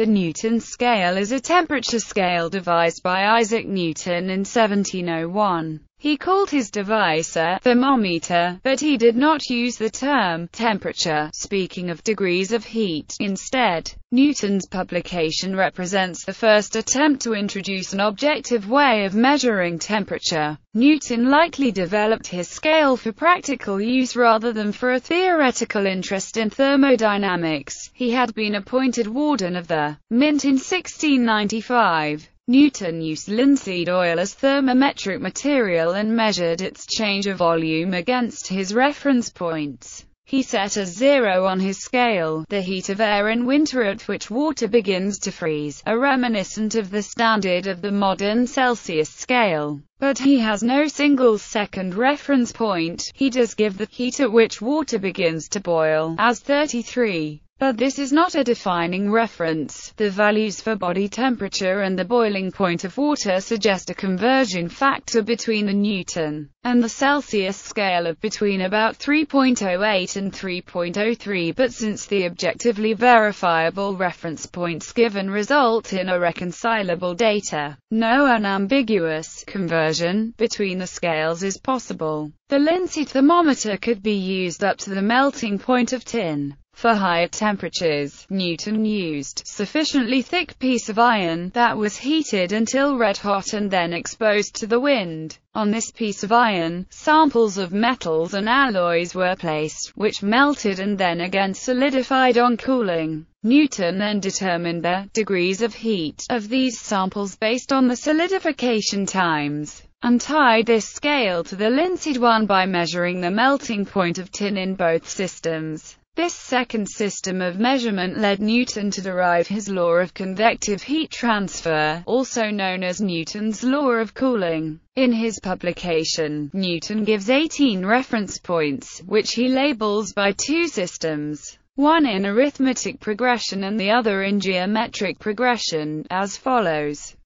The Newton scale is a temperature scale devised by Isaac Newton in 1701. He called his device a thermometer, but he did not use the term temperature, speaking of degrees of heat. Instead, Newton's publication represents the first attempt to introduce an objective way of measuring temperature. Newton likely developed his scale for practical use rather than for a theoretical interest in thermodynamics. He had been appointed warden of the Mint in 1695. Newton used linseed oil as thermometric material and measured its change of volume against his reference points. He set a zero on his scale, the heat of air in winter at which water begins to freeze, a reminiscent of the standard of the modern Celsius scale. But he has no single second reference point, he does give the heat at which water begins to boil, as 33. But this is not a defining reference. The values for body temperature and the boiling point of water suggest a conversion factor between the Newton and the Celsius scale of between about 3.08 and 3.03 but since the objectively verifiable reference points given result in irreconcilable data, no unambiguous conversion between the scales is possible. The linseed thermometer could be used up to the melting point of tin. For higher temperatures, Newton used sufficiently thick piece of iron that was heated until red hot and then exposed to the wind. On this piece of iron, samples of metals and alloys were placed, which melted and then again solidified on cooling. Newton then determined the degrees of heat of these samples based on the solidification times and tied this scale to the linseed one by measuring the melting point of tin in both systems. This second system of measurement led Newton to derive his law of convective heat transfer, also known as Newton's law of cooling. In his publication, Newton gives 18 reference points, which he labels by two systems one in arithmetic progression and the other in geometric progression, as follows.